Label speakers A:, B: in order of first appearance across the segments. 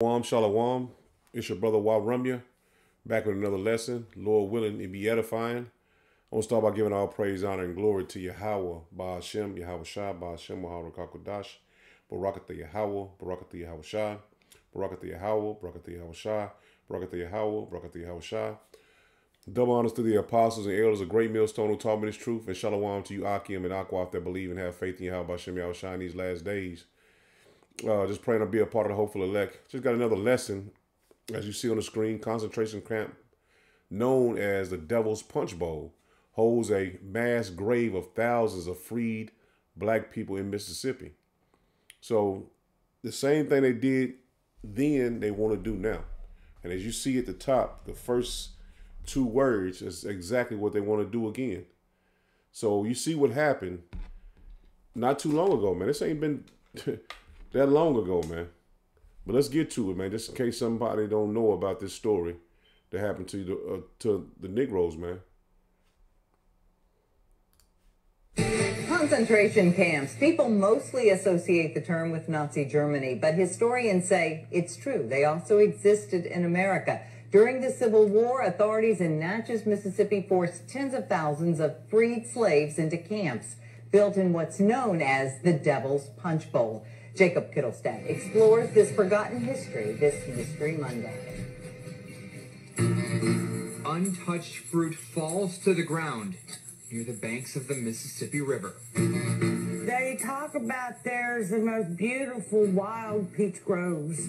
A: Shalom, shalom. It's your brother Yaramayah, back with another lesson. Lord willing, it be edifying. I want to start by giving all praise, honor, and glory to Yahweh, Ba Hashem, Yahweh Shah, Ba Hashem, Wahara Kakodash, Barakatha Yahweh, Barakatha Yahweh Shah, Barakatha Yahweh, Barakatha Yahweh Shah, Barakatha Yahweh, Barakatha Yahweh Shah. Double honors to the apostles and elders of Great Millstone who taught me this truth, and shalom to you, Akim and Akwaf, that believe and have faith in Yahweh, Hashem, Yahweh Shah in these last days. Uh, just praying to be a part of the hopeful elect. Just got another lesson, as you see on the screen. Concentration camp, known as the Devil's Punch Bowl, holds a mass grave of thousands of freed black people in Mississippi. So the same thing they did then, they want to do now. And as you see at the top, the first two words is exactly what they want to do again. So you see what happened not too long ago, man. This ain't been that long ago, man. But let's get to it, man. Just in case somebody don't know about this story that happened to the uh, to the Negroes, man.
B: Concentration camps. People mostly associate the term with Nazi Germany, but historians say it's true. They also existed in America. During the Civil War, authorities in Natchez, Mississippi forced tens of thousands of freed slaves into camps built in what's known as the Devil's Punch Bowl. Jacob Kittlestad explores this forgotten history this Mystery Monday.
C: Untouched fruit falls to the ground near the banks of the Mississippi River.
D: They talk about there's the most beautiful wild peach groves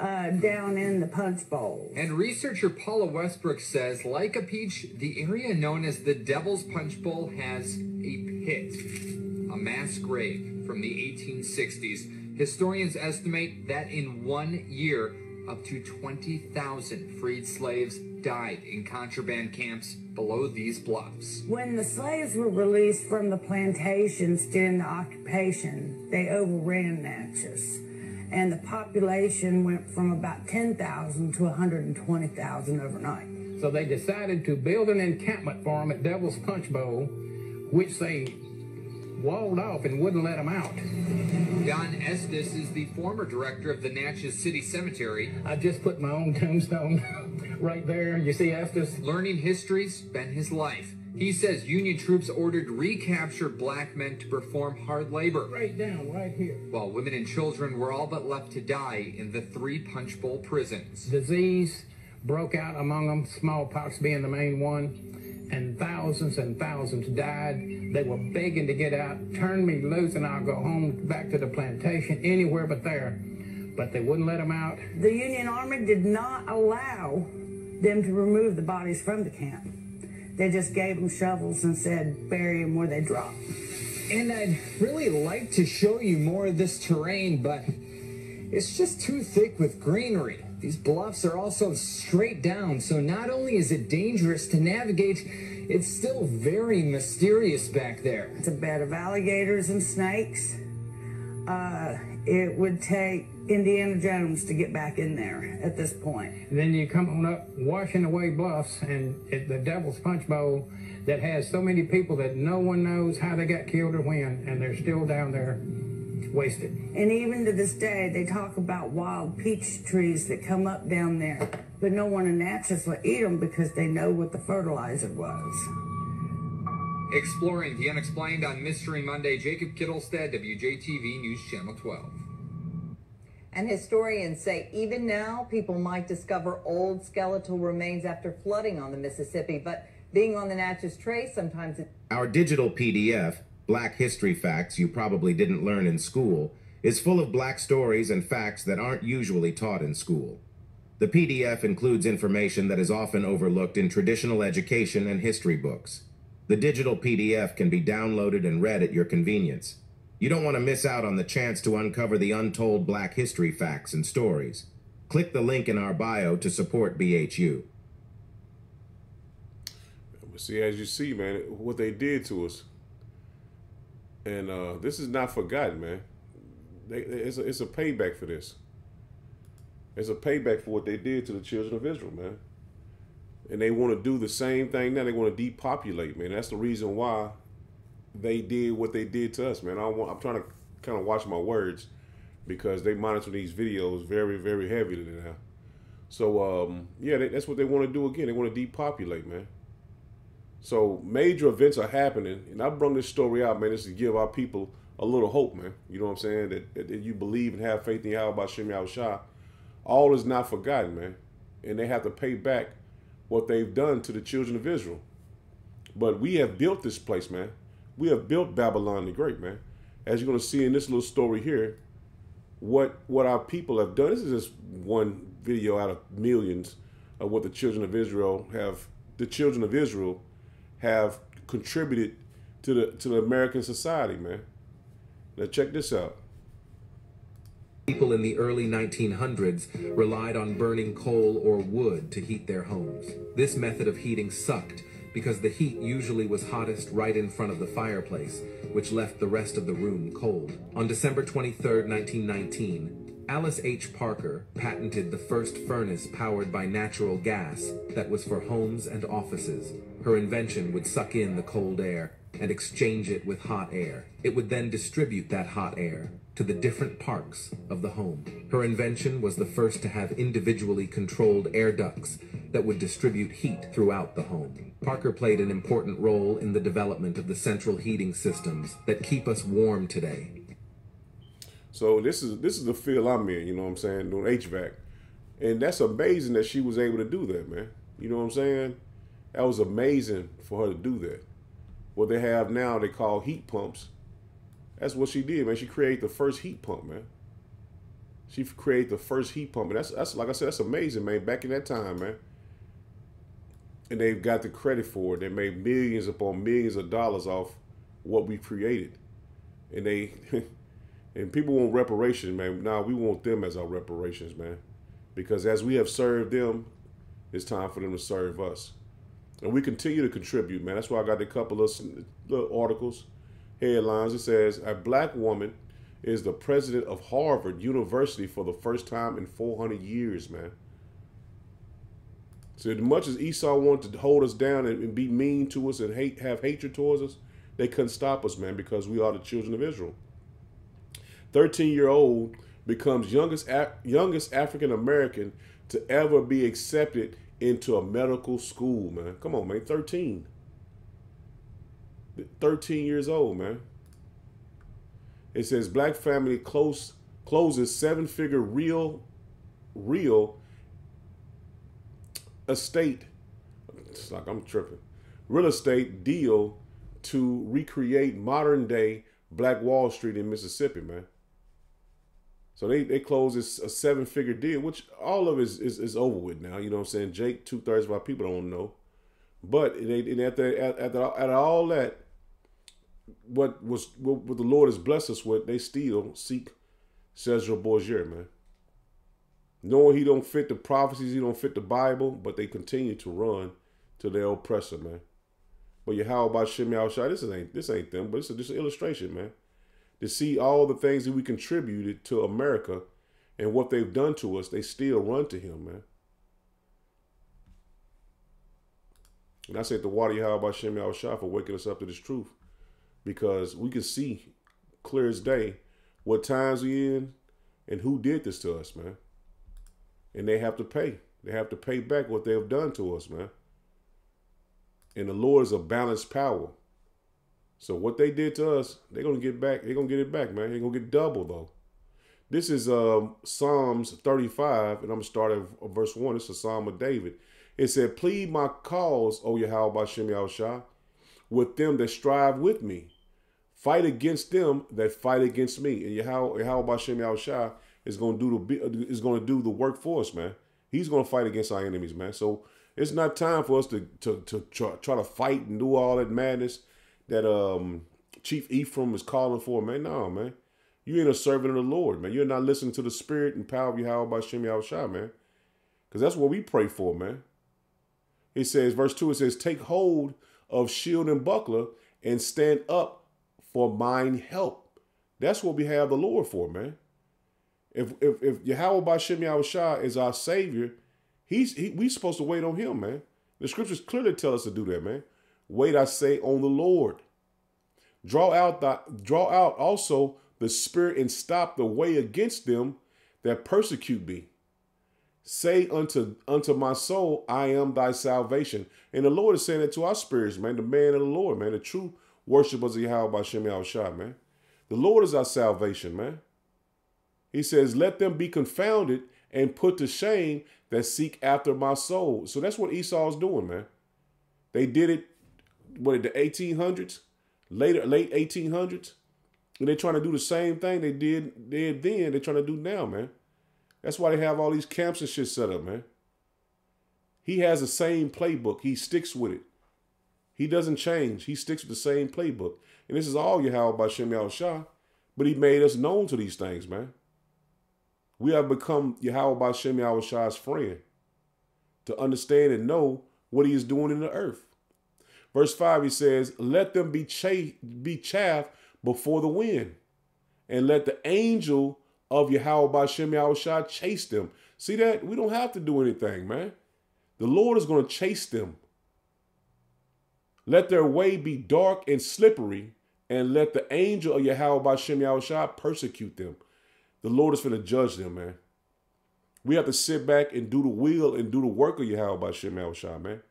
D: uh, down in the Punch Bowl.
C: And researcher Paula Westbrook says, like a peach, the area known as the Devil's Punch Bowl has a pit, a mass grave from the 1860s. Historians estimate that in one year, up to 20,000 freed slaves died in contraband camps below these bluffs.
D: When the slaves were released from the plantations during the occupation, they overran Natchez. And the population went from about 10,000 to 120,000 overnight.
E: So they decided to build an encampment for them at Devil's Punch Bowl, which they walled off and wouldn't let them out.
C: Don Estes is the former director of the Natchez City Cemetery.
E: I just put my own tombstone right there. You see Estes?
C: Learning history's been his life. He says Union troops ordered recaptured black men to perform hard labor.
E: Right down, right here.
C: While women and children were all but left to die in the three Punch Bowl prisons.
E: Disease broke out among them, smallpox being the main one and thousands and thousands died. They were begging to get out, turn me loose, and I'll go home back to the plantation, anywhere but there. But they wouldn't let them out.
D: The Union Army did not allow them to remove the bodies from the camp. They just gave them shovels and said, bury them where they drop.
C: And I'd really like to show you more of this terrain, but it's just too thick with greenery. These bluffs are also straight down, so not only is it dangerous to navigate, it's still very mysterious back there.
D: It's a bed of alligators and snakes. Uh, it would take Indiana Jones to get back in there at this point.
E: Then you come on up washing away bluffs and at the Devil's Punch Bowl that has so many people that no one knows how they got killed or when, and they're still down there wasted.
D: And even to this day, they talk about wild peach trees that come up down there, but no one in Natchez will eat them because they know what the fertilizer was.
C: Exploring the unexplained on Mystery Monday, Jacob Kittelstad, WJTV News Channel 12.
B: And historians say even now, people might discover old skeletal remains after flooding on the Mississippi. But being on the Natchez Trace, sometimes it.
F: Our digital PDF, Black History Facts You Probably Didn't Learn in School, is full of black stories and facts that aren't usually taught in school. The PDF includes information that is often overlooked in traditional education and history books. The digital PDF can be downloaded and read at your convenience. You don't want to miss out on the chance to uncover the untold black history facts and stories. Click the link in our bio to support BHU.
A: See, as you see, man, what they did to us. And uh, this is not forgotten, man. They, it's, a, it's a payback for this. It's a payback for what they did to the children of Israel, man. And they want to do the same thing now. They want to depopulate, man. That's the reason why they did what they did to us, man. I want, I'm trying to kind of watch my words because they monitor these videos very, very heavily now. So um, yeah, they, that's what they want to do again. They want to depopulate, man. So major events are happening, and I brought this story out, man, just to give our people a little hope, man. You know what I'm saying? That, that, that you believe and have faith in Yahweh Shem Shah. All is not forgotten, man. And they have to pay back what they've done to the children of Israel. But we have built this place, man. We have built Babylon the Great, man. As you're going to see in this little story here, what what our people have done. This is just one video out of millions of what the children of Israel have. The children of Israel have contributed to the to the American society, man. Now check this out.
F: People in the early 1900s relied on burning coal or wood to heat their homes. This method of heating sucked because the heat usually was hottest right in front of the fireplace, which left the rest of the room cold. On December 23, 1919, Alice H. Parker patented the first furnace powered by natural gas that was for homes and offices. Her invention would suck in the cold air and exchange it with hot air. It would then distribute that hot air to the different parts of the home. Her invention was the first to have individually controlled air ducts that would distribute heat throughout the home. Parker played an important role in the development of the central heating systems that keep us warm today.
A: So this is this is the field I'm in, you know what I'm saying, doing HVAC. And that's amazing that she was able to do that, man. You know what I'm saying? That was amazing for her to do that. What they have now, they call heat pumps that's what she did, man. She created the first heat pump, man. She created the first heat pump, and that's that's like I said, that's amazing, man. Back in that time, man. And they've got the credit for it. They made millions upon millions of dollars off what we created, and they and people want reparations, man. Now we want them as our reparations, man, because as we have served them, it's time for them to serve us, and we continue to contribute, man. That's why I got a couple of little articles headlines. It says a black woman is the president of Harvard University for the first time in 400 years, man. So as much as Esau wanted to hold us down and, and be mean to us and hate, have hatred towards us, they couldn't stop us, man, because we are the children of Israel. 13 year old becomes youngest youngest African American to ever be accepted into a medical school, man. Come on, man, 13. 13 years old, man. It says black family close closes seven figure real real estate. It's like I'm tripping. Real estate deal to recreate modern day Black Wall Street in Mississippi, man. So they, they close this a seven figure deal, which all of it is, is, is over with now. You know what I'm saying? Jake, two thirds of our people don't know. But they, and after, after, after all that, what was what, what the Lord has blessed us with, they still seek Cesar Borgia, man. Knowing he don't fit the prophecies, he don't fit the Bible, but they continue to run to their oppressor, man. But you how about Shem Shai? This ain't this ain't them, but it's just an illustration, man. To see all the things that we contributed to America and what they've done to us, they still run to him, man. And I say the water Yahweh Shem Shai for waking us up to this truth because we can see clear as day what times we in and who did this to us, man. And they have to pay. They have to pay back what they have done to us, man. And the Lord is a balanced power. So what they did to us, they're gonna get back. They're gonna get it back, man. They're gonna get double though. This is um, Psalms 35, and I'm gonna start at verse one. It's a Psalm of David. It said, "Plead my cause, O Yahweh Shem Shah, with them that strive with me. Fight against them that fight against me. And Yahweh, Yahweh Shem Shah is to do the is going to do the work for us, man. He's to fight against our enemies, man. So it's not time for us to to, to try, try to fight and do all that madness that um Chief Ephraim is calling for, man. No, man. You ain't a servant of the Lord, man. You're not listening to the spirit and power of Yahweh Shem Shah, man. Because that's what we pray for, man. It says, verse 2, it says, Take hold of shield and buckler and stand up for mine help. That's what we have the Lord for, man. If if if Yahweh Bashem Shah is our Savior, he's he, we supposed to wait on him, man. The scriptures clearly tell us to do that, man. Wait, I say, on the Lord. Draw out the draw out also the spirit and stop the way against them that persecute me. Say unto unto my soul, I am thy salvation. And the Lord is saying that to our spirits, man, the man of the Lord, man, the true worshipers of Yahweh by Shem Shah, man. The Lord is our salvation, man. He says, Let them be confounded and put to shame that seek after my soul. So that's what Esau's doing, man. They did it, what, the 1800s, later, late 1800s. And they're trying to do the same thing they did, did then, they're trying to do now, man. That's why they have all these camps and shit set up, man. He has the same playbook. He sticks with it. He doesn't change. He sticks with the same playbook. And this is all Yahweh by Shem Shah. But he made us known to these things, man. We have become Yahweh by Shem Shah's friend to understand and know what he is doing in the earth. Verse 5, he says, Let them be, cha- be chaff before the wind, and let the angel of Yahweh by Shem Shah chase them. See that? We don't have to do anything, man. The Lord is going to chase them. Let their way be dark and slippery, and let the angel of Yahweh by Shem Shah persecute them. The Lord is going to judge them, man. We have to sit back and do the will and do the work of Yahweh by Shem Shah, man.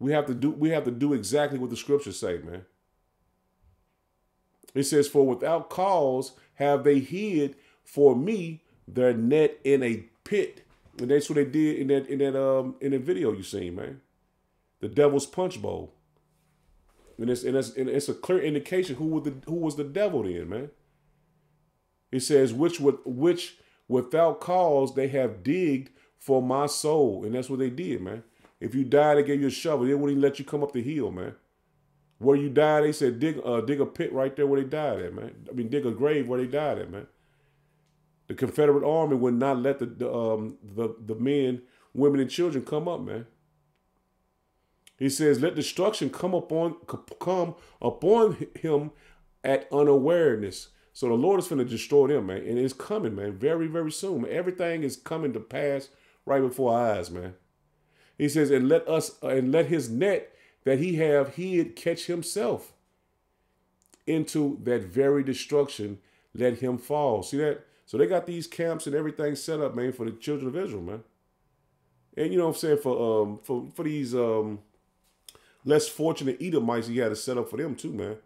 A: We have to do we have to do exactly what the scriptures say, man. It says, For without cause have they hid for me their net in a pit. And that's what they did in that in that um in the video you seen, man. The devil's punch bowl. And it's and it's, and it's a clear indication who was the who was the devil then, man. It says, which with which without cause they have digged for my soul. And that's what they did, man. If you die, they gave you a shovel. They wouldn't even let you come up the hill, man. Where you die, they said dig uh, dig a pit right there where they died at, man. I mean, dig a grave where they died at, man. The Confederate Army would not let the the, um, the the men, women, and children come up, man. He says, "Let destruction come upon come upon him at unawareness." So the Lord is going to destroy them, man, and it's coming, man, very very soon. Everything is coming to pass right before our eyes, man. He says, "And let us uh, and let his net." that he have hid catch himself into that very destruction, let him fall. See that? So they got these camps and everything set up, man, for the children of Israel, man. And you know what I'm saying for um for for these um less fortunate Edomites, he had to set up for them too, man.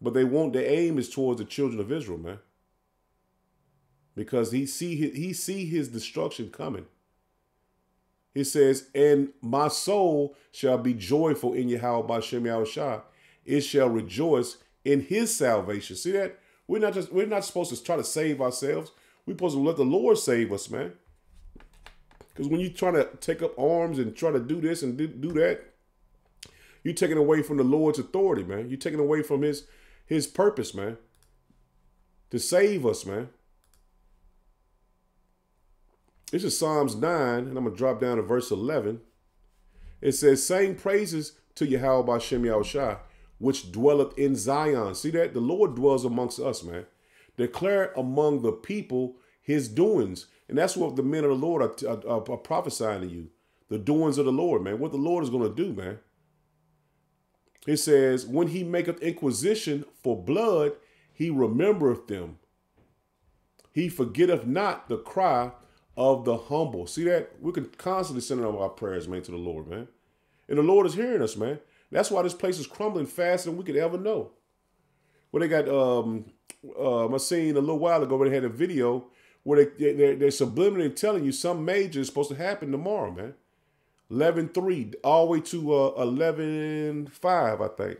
A: But they won't. Their aim is towards the children of Israel, man, because he see he see his destruction coming. He says, And my soul shall be joyful in Yahweh by Shem Shah. It shall rejoice in his salvation. See that? We're not just we're not supposed to try to save ourselves. We're supposed to let the Lord save us, man. Because when you try to take up arms and try to do this and do, do that, you're taking away from the Lord's authority, man. You're taking away from his his purpose, man. To save us, man. This is Psalms 9, and I'm going to drop down to verse 11. It says, Sing praises to Yahweh by Shem Yahushua, which dwelleth in Zion. See that? The Lord dwells amongst us, man. Declare among the people his doings. And that's what the men of the Lord are, are, are prophesying to you. The doings of the Lord, man. What the Lord is going to do, man. It says, When he maketh inquisition for blood, he remembereth them. He forgetteth not the cry of the humble. See that? We can constantly send up our prayers, man, to the Lord, man. And the Lord is hearing us, man. That's why this place is crumbling faster than we could ever know. Well, they got, um, uh, I seen a little while ago where they had a video where they, they, they're subliminally telling you some major is supposed to happen tomorrow, man. 11-3, all the way to uh, 11-5, I think.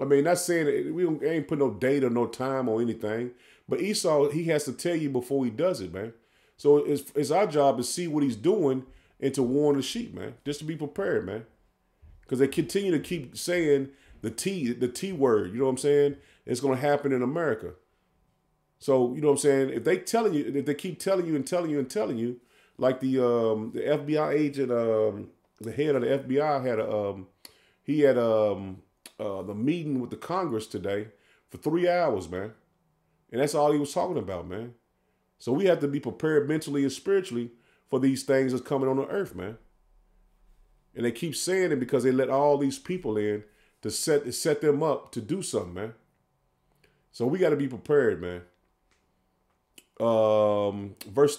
A: I mean, not saying we ain't put no date or no time or anything, but Esau, he has to tell you before he does it, man. So it's, it's our job to see what he's doing and to warn the sheep, man. Just to be prepared, man. Because they continue to keep saying the T, the T word. You know what I'm saying? It's going to happen in America. So you know what I'm saying? If they telling you, if they keep telling you and telling you and telling you, like the um the FBI agent, um the head of the FBI had a um he had um uh the meeting with the Congress today for three hours, man, and that's all he was talking about, man. So we have to be prepared mentally and spiritually for these things that's coming on the earth, man. And they keep saying it because they let all these people in to set to set them up to do something, man. So we got to be prepared, man. Um, verse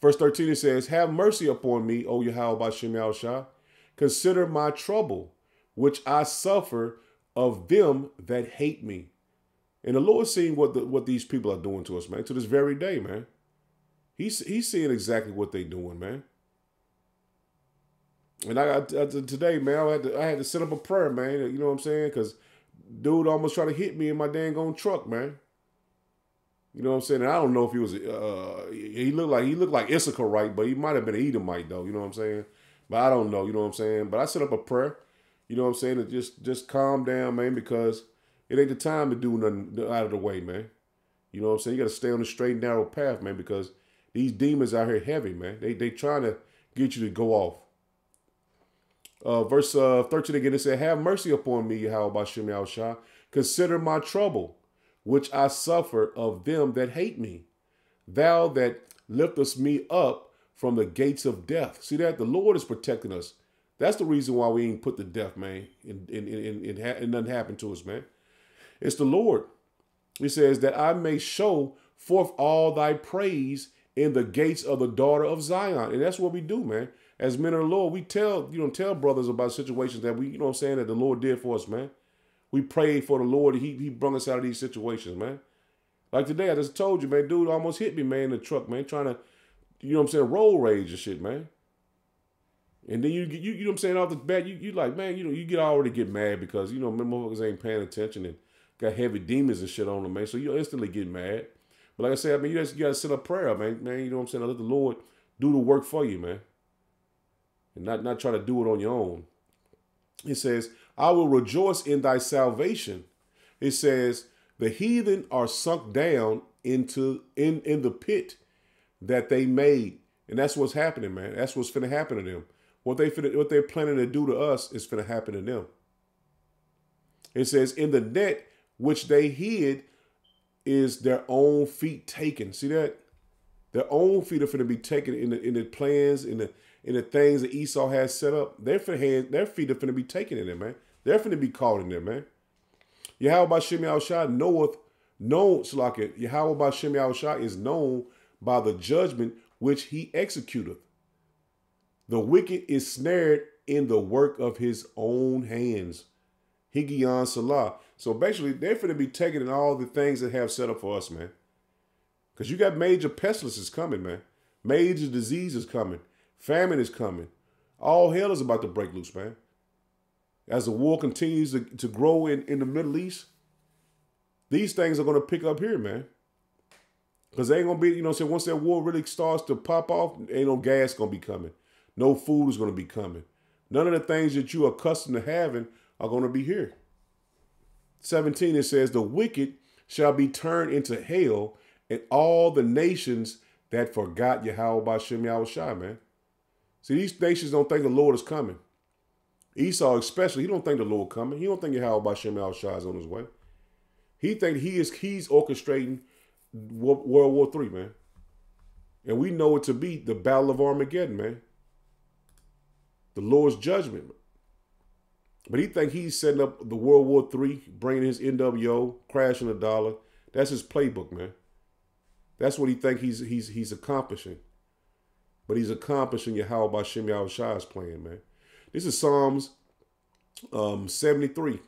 A: verse 13 it says, Have mercy upon me, O Yahweh Shem Shah. Consider my trouble, which I suffer of them that hate me. And the Lord's seeing what the, what these people are doing to us, man, to this very day, man. He's he's seeing exactly what they're doing, man. And I, I, today, man, I had to I had to set up a prayer, man. You know what I'm saying? Because dude almost tried to hit me in my dang on truck, man. You know what I'm saying? And I don't know if he was uh he looked like he looked like Issachar, right? But he might have been an Edomite though, you know what I'm saying? But I don't know, you know what I'm saying? But I set up a prayer, you know what I'm saying, to just just calm down, man, because it ain't the time to do nothing out of the way, man. You know what I'm saying? You gotta stay on the straight and narrow path, man, because these demons out here heavy, man. They they trying to get you to go off. Uh, verse uh, 13 again, it said, Have mercy upon me, Yahweh Shem Shah. Consider my trouble, which I suffer of them that hate me. Thou that liftest me up from the gates of death. See that? The Lord is protecting us. That's the reason why we ain't put to death, man. And, and, and, and, and nothing happened to us, man. It's the Lord. He says that I may show forth all thy praise in the gates of the daughter of Zion. And that's what we do, man as men of the Lord, we tell, you know, tell brothers about situations that we, you know I'm saying, that the Lord did for us, man. We prayed for the Lord. He he brought us out of these situations, man. Like today, I just told you, man, dude almost hit me, man, in the truck, man, trying to, you know I'm saying, roll rage and shit, man. And then you you you know I'm saying off the bat, you you like, man, you know, you get already get mad because, you know, motherfuckers ain't paying attention and got heavy demons and shit on them, man. So you instantly get mad. But like I said, I mean, you just you gotta set up prayer, man. Man, you know what I'm saying? I let the Lord do the work for you, man and not, not try to do it on your own. It says, I will rejoice in thy salvation. It says, the heathen are sunk down into in, in the pit that they made. And that's what's happening, man. That's what's finna happen to them. What they finna, what they're planning to do to us is finna happen to them. It says, in the net which they hid is their own feet taken. See that? Their own feet are going to be taken in the in the plans, in the in the things that Esau has set up, their feet, their feet are finna be taken in there, man. They're going to be caught in there, man. Yahweh Shem Shah knoweth, known, Slaket, Yahweh Shem Shah is known by the judgment which he executeth. The wicked is snared in the work of his own hands. Higgaion Selah. So basically, they're going to be taking in all the things that have set up for us, man. Because you got major pestilences coming, man. Major diseases coming. Famine is coming. All hell is about to break loose, man. As the war continues to, to grow in, in the Middle East, these things are going to pick up here, man. Because they ain't going to be, you know, so once that war really starts to pop off, ain't no gas going to be coming. No food is going to be coming. None of the things that you are accustomed to having are going to be here. 17, it says, The wicked shall be turned into hell, and all the nations that forgot Yahweh by Shem Yahweh man. See, these nations don't think the Lord is coming. Esau, especially, he don't think the Lord coming. He don't think Yahweh Shem Al Shah is on his way. He think he is he's orchestrating World War Three, man. And we know it to be the Battle of Armageddon, man. The Lord's judgment. But he think he's setting up the World War Three, bringing his NWO, crashing the dollar. That's his playbook, man. That's what he think he's he's he's accomplishing but he's accomplishing Yahweh by Shem Shah's plan, man. This is Psalms um, 73.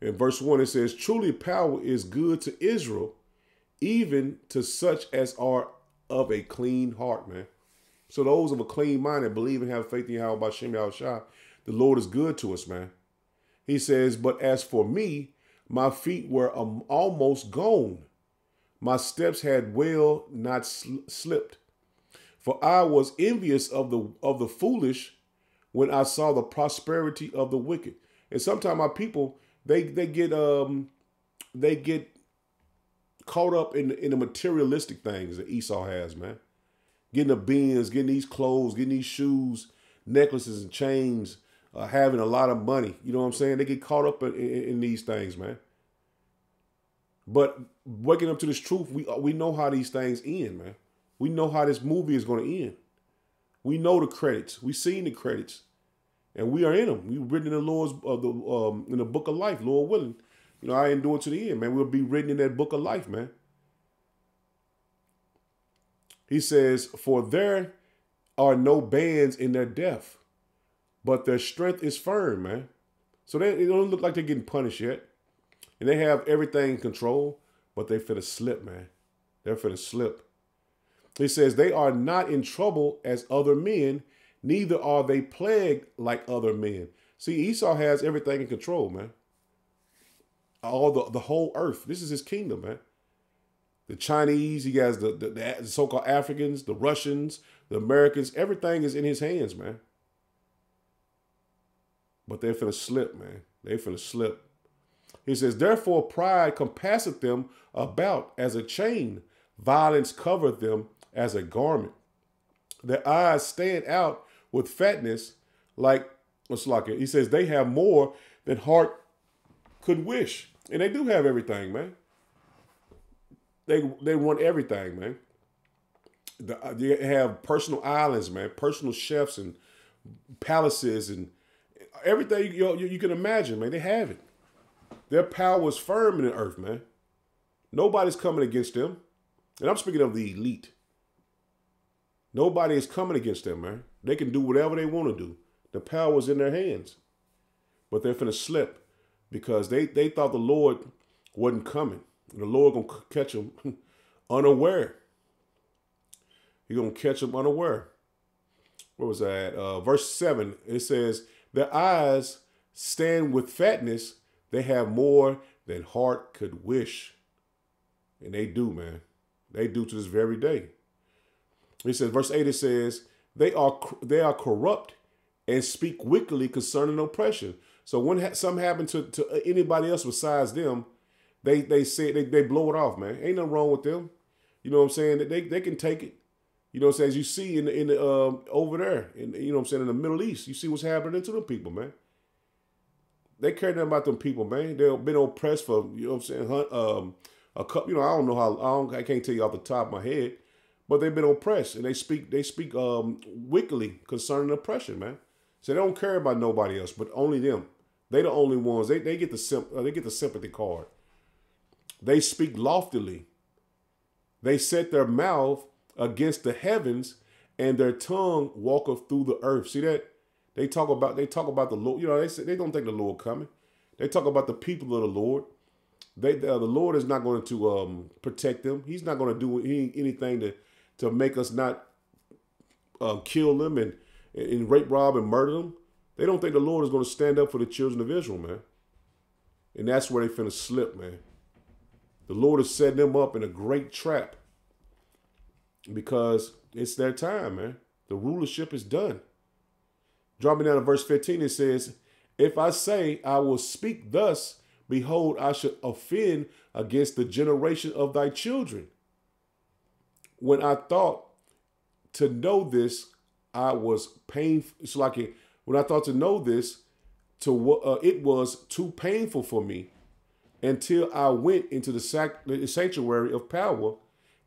A: In verse 1, it says, Truly power is good to Israel, even to such as are of a clean heart, man. So those of a clean mind that believe and have faith in Yahweh by Shem Shah, the Lord is good to us, man. He says, But as for me, my feet were um, almost gone. My steps had well not sl slipped. For I was envious of the of the foolish when I saw the prosperity of the wicked. And sometimes my people they they get um they get caught up in in the materialistic things that Esau has, man. Getting the beans, getting these clothes, getting these shoes, necklaces and chains, uh, having a lot of money. You know what I'm saying? They get caught up in, in, in these things, man. But waking up to this truth, we we know how these things end, man. We know how this movie is going to end. We know the credits. We've seen the credits. and we are in them. We've written in the Lord's of the um, in the book of life, Lord willing. You know, I endure to the end, man. We'll be written in that book of life, man. He says, For there are no bands in their death, but their strength is firm, man. So they, don't look like they're getting punished yet. And they have everything in control, but they finna slip, man. They're finna slip. He says, They are not in trouble as other men, neither are they plagued like other men. See, Esau has everything in control, man. All the, the whole earth. This is his kingdom, man. The Chinese, he has the, the, the so-called Africans, the Russians, the Americans, everything is in his hands, man. But they're finna slip, man. They finna slip. He says, Therefore pride compasseth them about as a chain. Violence covereth them as a garment. Their eyes stand out with fatness like what's like it. He says they have more than heart could wish. And they do have everything, man. They they want everything, man. The, they have personal islands, man, personal chefs and palaces and everything you, you, you can imagine, man. They have it. Their power is firm in the earth, man. Nobody's coming against them. And I'm speaking of the elite. Nobody is coming against them, man. They can do whatever they want to do. The power is in their hands. But they're finna slip because they, they thought the Lord wasn't coming. The Lord gonna catch them unaware. He gonna catch them unaware. Where was that? Uh, verse 7, it says, Their eyes stand with fatness, they have more than heart could wish. And they do, man. They do to this very day. He says, verse 8, it says, they are they are corrupt and speak wickedly concerning oppression. So when ha- something happened to, to anybody else besides them, they they say they, they blow it off, man. Ain't nothing wrong with them. You know what I'm saying? They they can take it. You know what I'm saying? As you see in the, in the um, over there, in you know what I'm saying in the Middle East, you see what's happening to them people, man. They care nothing about them people, man. They've been oppressed for you know what I'm saying. Um, a couple, you know, I don't know how. I, I can't tell you off the top of my head, but they've been oppressed, and they speak they speak um, wickedly concerning oppression, man. So they don't care about nobody else, but only them. They the only ones. They they get the sim, uh, they get the sympathy card. They speak loftily. They set their mouth against the heavens, and their tongue walketh through the earth. See that? They talk about they talk about the Lord. You know, they say, they don't think the Lord coming. They talk about the people of the Lord. They uh, the Lord is not going to um, protect them. He's not going to do any, anything to to make us not uh, kill them and and rape, rob, and murder them. They don't think the Lord is going to stand up for the children of Israel, man. And that's where they finna slip, man. The Lord is setting them up in a great trap because it's their time, man. The rulership is done. Dropping down to verse 15, it says, If I say I will speak thus, behold, I should offend against the generation of thy children. When I thought to know this, I was painful. It's like it, when I thought to know this, to uh, it was too painful for me until I went into the, sac- the sanctuary of power.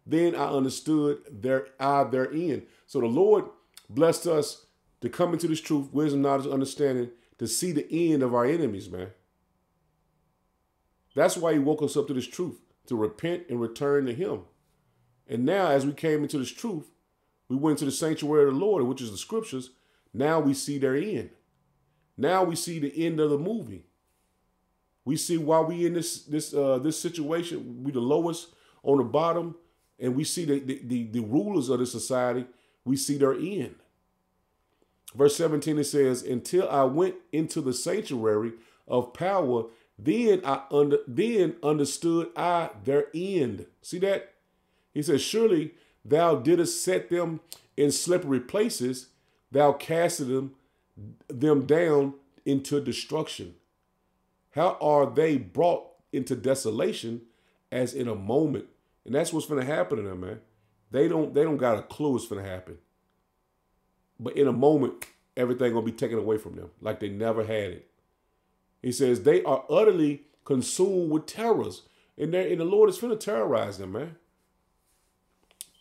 A: Then I understood their I therein. So the Lord blessed us to come into this truth, wisdom, knowledge, understanding, to see the end of our enemies, man. That's why he woke us up to this truth, to repent and return to him. And now, as we came into this truth, we went to the sanctuary of the Lord, which is the scriptures. Now we see their end. Now we see the end of the movie. We see why we in this this uh, this situation. We the lowest on the bottom, and we see the, the, the, the rulers of the society. We see their end. Verse 17 it says, Until I went into the sanctuary of power, then I under then understood I their end. See that? He says, Surely thou didst set them in slippery places, thou casted them, them down into destruction. How are they brought into desolation as in a moment? And that's what's gonna happen to them, man. They don't they don't got a clue what's gonna happen. But in a moment, everything gonna be taken away from them, like they never had it. He says they are utterly consumed with terrors, and, and the Lord is finna terrorize them, man.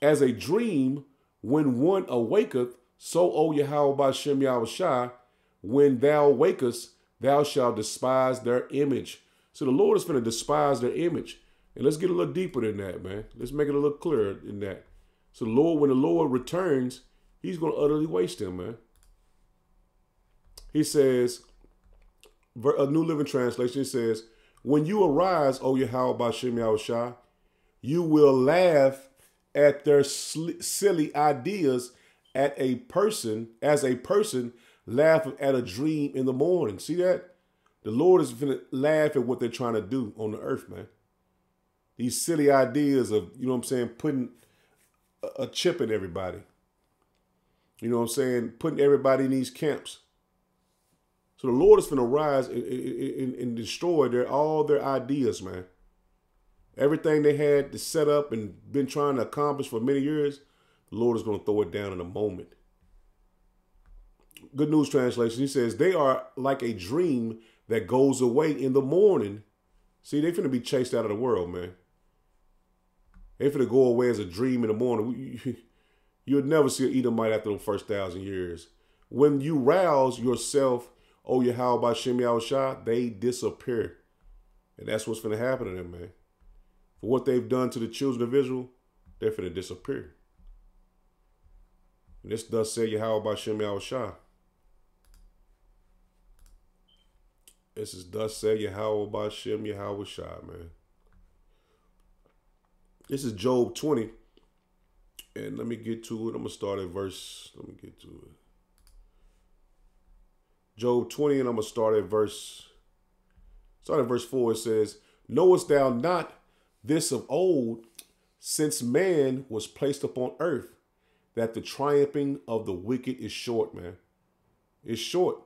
A: As a dream, when one awaketh, so O Yahweh Bashem Yahweh when thou wakest, thou shalt despise their image. So the Lord is to despise their image. And let's get a little deeper than that, man. Let's make it a little clearer than that. So Lord, when the Lord returns, he's going to utterly waste them, man. He says, a New Living Translation says, When you arise, O Yahweh Bashem Yahushua, you will laugh at their silly ideas at a person, as a person laughing at a dream in the morning. See that? The Lord is going to laugh at what they're trying to do on the earth, man. These silly ideas of, you know what I'm saying, putting a chip in everybody. You know what I'm saying? Putting everybody in these camps. So the Lord is going to rise and, and, and, destroy their all their ideas, man. Everything they had to set up and been trying to accomplish for many years, the Lord is going to throw it down in a moment. Good News Translation, he says, they are like a dream that goes away in the morning. See, they're going to be chased out of the world, man. Going to go away as a dream in the morning. You'll never see an Edomite after the first thousand years. When you rouse yourself oh yeah, how about Shem Shah? They disappear. And that's what's going to happen to them, man. For what they've done to the children of Israel, they're going to disappear. And this does say you how about Shem Shah. This is thus say Yahweh about Shem Yahweh Shah, man. This is Job 20. And let me get to it. I'm going to start at verse. Let me get to it. Job 20, and I'm going to start at verse, start at verse 4. It says, Knowest thou not this of old, since man was placed upon earth, that the triumphing of the wicked is short, man. It's short.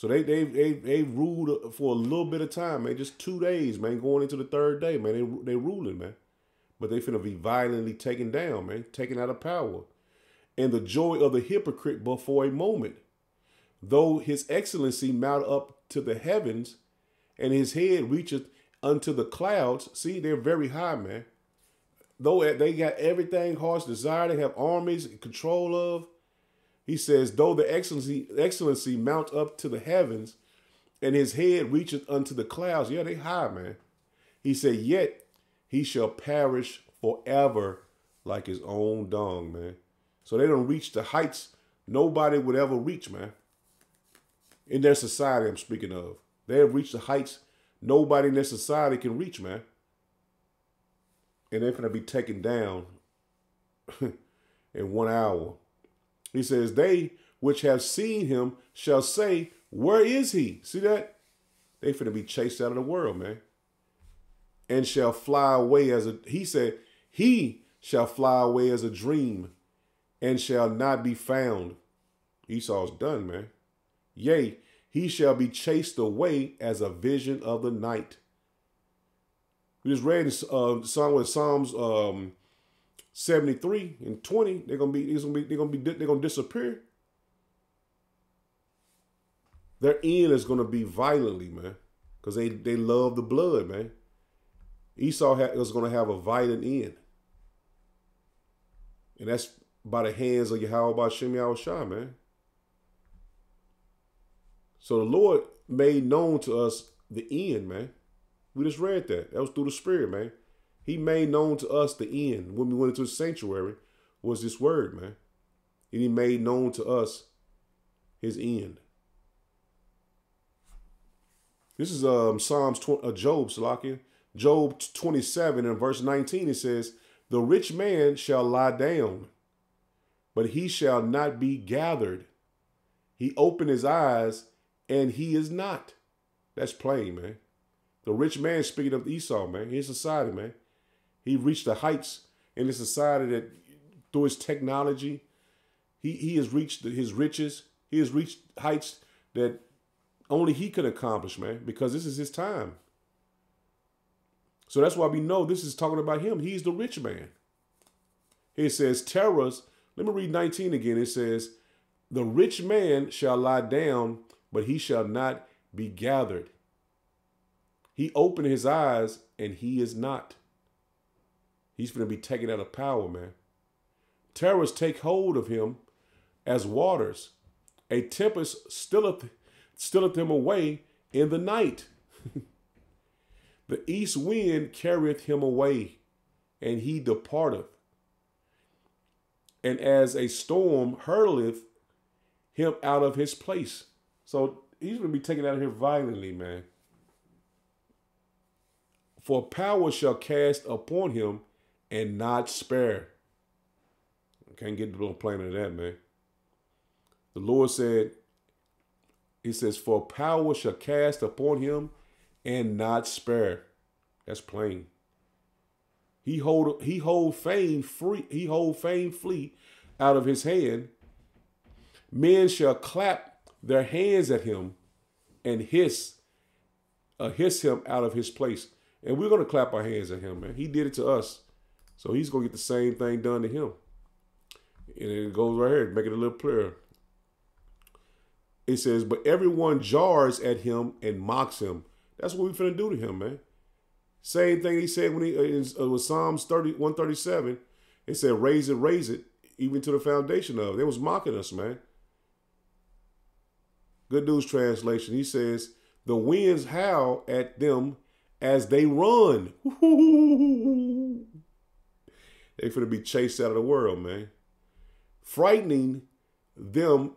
A: So they they they they ruled for a little bit of time, man. Just two days, man. Going into the third day, man. They they ruling, man. But they finna be violently taken down, man. Taken out of power. And the joy of the hypocrite but for a moment though his excellency mount up to the heavens and his head reacheth unto the clouds. See, they're very high, man. Though they got everything hearts desire, they have armies control of. He says, though the excellency excellency mount up to the heavens, and his head reacheth unto the clouds. Yeah, they high, man. He said, yet he shall perish forever like his own dung, man. So they don't reach the heights nobody would ever reach, man in their society, I'm speaking of. They have reached the heights nobody in their society can reach, man. And they're going to be taken down in one hour. He says, They which have seen him shall say, Where is he? See that? They finna be chased out of the world, man. And shall fly away as a, he said, He shall fly away as a dream and shall not be found. Esau's done, man. Yea, he shall be chased away as a vision of the night. We just read uh, song with Psalms um, 73 and 20. They're gonna be, they're gonna be, they're gonna be, they're gonna disappear. Their end is gonna be violently, man, because they they love the blood, man. Esau is gonna have a violent end, and that's by the hands of Yahweh by Shem Shah, man. So the Lord made known to us the end, man. We just read that. That was through the Spirit, man. He made known to us the end. When we went into the sanctuary, was this word, man. And he made known to us his end. This is um, Psalms, tw- uh, Job, Salakia. Job 27 and verse 19, it says, The rich man shall lie down, but he shall not be gathered. He opened his eyes and he is not. That's plain, man. The rich man, speaking of Esau, man, his society, man, he reached the heights in a society that through his technology, he, he has reached his riches. He has reached heights that only he could accomplish, man, because this is his time. So that's why we know this is talking about him. He's the rich man. It says, terrors. Let me read 19 again. It says, The rich man shall lie down but he shall not be gathered. He opened his eyes and he is not. He's going to be taken out of power, man. Terrors take hold of him as waters. A tempest stilleth, stilleth him away in the night. the east wind carrieth him away, and he departeth. And as a storm hurleth him out of his place. So he's going to be taken out of here violently, man. For power shall cast upon him and not spare. I can't get no plainer than that, man. The Lord said, He says, For power shall cast upon him and not spare. That's plain. He hold he hold fame free, he hold fame flee out of his hand. Men shall clap their hands at him and hiss, uh, hiss him out of his place. And we're going to clap our hands at him, man. He did it to us. So he's going to get the same thing done to him. And it goes right here, make it a little clearer. It says, but everyone jars at him and mocks him. That's what we're finna do to him, man. Same thing he said when he uh, was Psalms 30, 137. It said, raise it, raise it, even to the foundation of it. They was mocking us, man. Good News Translation. He says, the winds howl at them as they run. they finna be chased out of the world, man. Frightening them,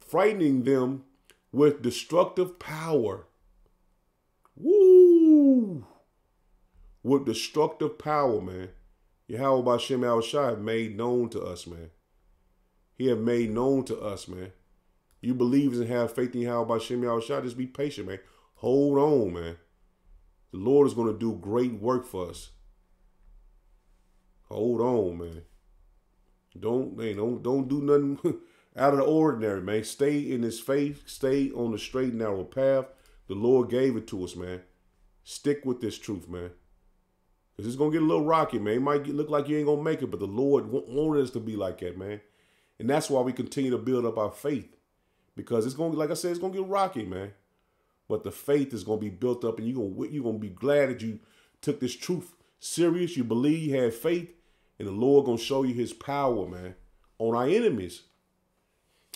A: frightening them with destructive power. Woo! With destructive power, man. Yahweh Bashem Al Shai made known to us, man. He have made known to us, man. You believe and have faith in Yahweh Bashem Al Shai, just be patient, man. Hold on, man. The Lord is going to do great work for us. Hold on, man. Don't man, don't don't do nothing out of the ordinary, man. Stay in His faith. Stay on the straight and narrow path. The Lord gave it to us, man. Stick with this truth, man. Cause it's gonna get a little rocky, man. It might look like you ain't gonna make it, but the Lord wanted us to be like that, man. And that's why we continue to build up our faith, because it's gonna, like I said, it's gonna get rocky, man but the faith is going to be built up and you're going to, you're going to be glad that you took this truth serious. You believe you had faith and the Lord going to show you his power, man, on our enemies.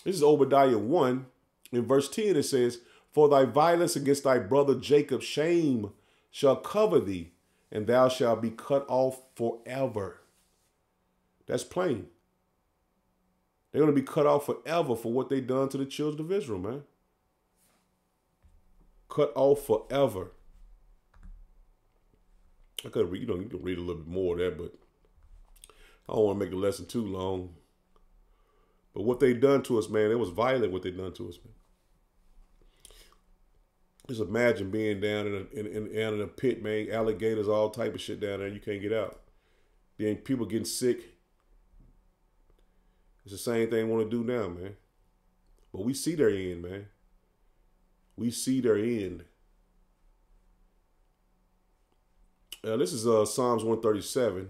A: This is Obadiah 1 in verse 10. It says, For thy violence against thy brother Jacob, shame shall cover thee, and thou shalt be cut off forever. That's plain. They're going to be cut off forever for what they done to the children of Israel, man cut off forever. I could read, you know, you can read a little bit more of that, but I don't want to make the lesson too long. But what they done to us, man, it was violent what they done to us, man. Just imagine being down in a, in, in, in a pit, man, alligators, all type of shit down there, you can't get out. Then people getting sick. It's the same thing want to do now, man. But we see their end, man we see their end. Uh, this is uh, Psalms 137.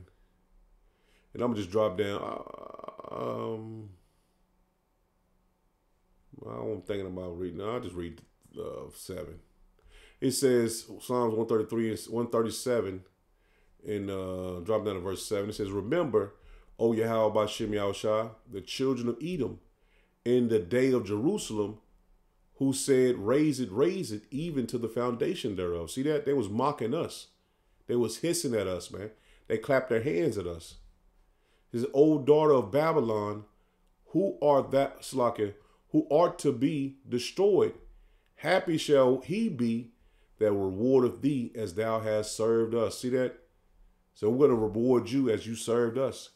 A: And I'm to just drop down. Uh, um, I'm thinking about reading. I'll just read uh, 7. It says, Psalms 133 and 137, and uh, drop down to verse 7. It says, Remember, O Yahweh Bashem Yahushua, the children of Edom, in the day of Jerusalem, who said, raise it, raise it, even to the foundation thereof. See that? They was mocking us. They was hissing at us, man. They clapped their hands at us. His old daughter of Babylon, who art that, Slakia, who art to be destroyed. Happy shall he be that rewardeth thee as thou hast served us. See that? So we're going to reward you as you served us.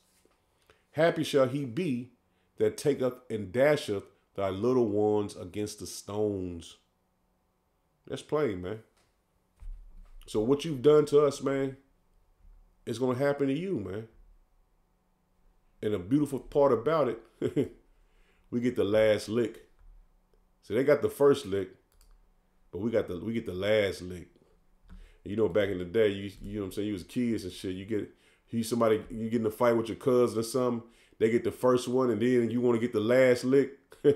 A: Happy shall he be that taketh and dasheth thy little ones against the stones. That's plain, man. So what you've done to us, man, is going to happen to you, man. And the beautiful part about it, we get the last lick. So they got the first lick, but we got the we get the last lick. You know, back in the day, you you know what I'm saying, you was kids and shit. You get you somebody you get in a fight with your cousin or something, they get the first one, and then you want to get the last lick. we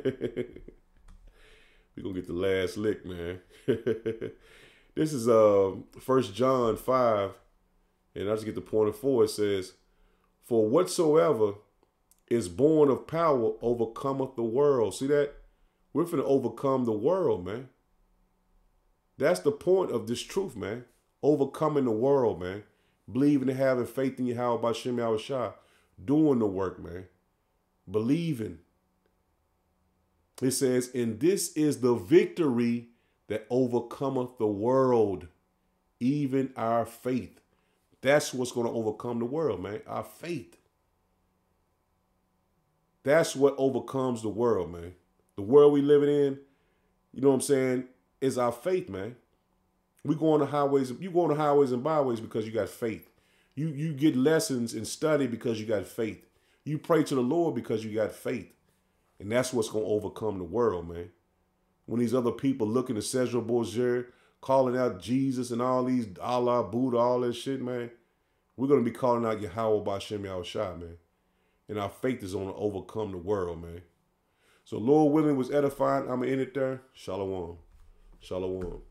A: gonna get the last lick, man. this is uh First John five, and I just get the point of four. It says, "For whatsoever is born of power overcometh the world." See that? We're finna overcome the world, man. That's the point of this truth, man. Overcoming the world, man. Believing and having faith in Yahweh by Shem Shah. Doing the work, man. Believing. It says, and this is the victory that overcometh the world, even our faith. That's what's going to overcome the world, man. Our faith. That's what overcomes the world, man. The world we living in, you know what I'm saying, is our faith, man. We go on the highways, you go on the highways and byways because you got faith. You you get lessons and study because you got faith. You pray to the Lord because you got faith. And that's what's gonna overcome the world, man. When these other people looking at Cesar Borgia, calling out Jesus and all these Allah, Buddha, all that shit, man, we're gonna be calling out Yahweh Bashem Yahushua, man. And our faith is gonna overcome the world, man. So Lord willing was edifying. I'm gonna end it there. Shalom. Shalom.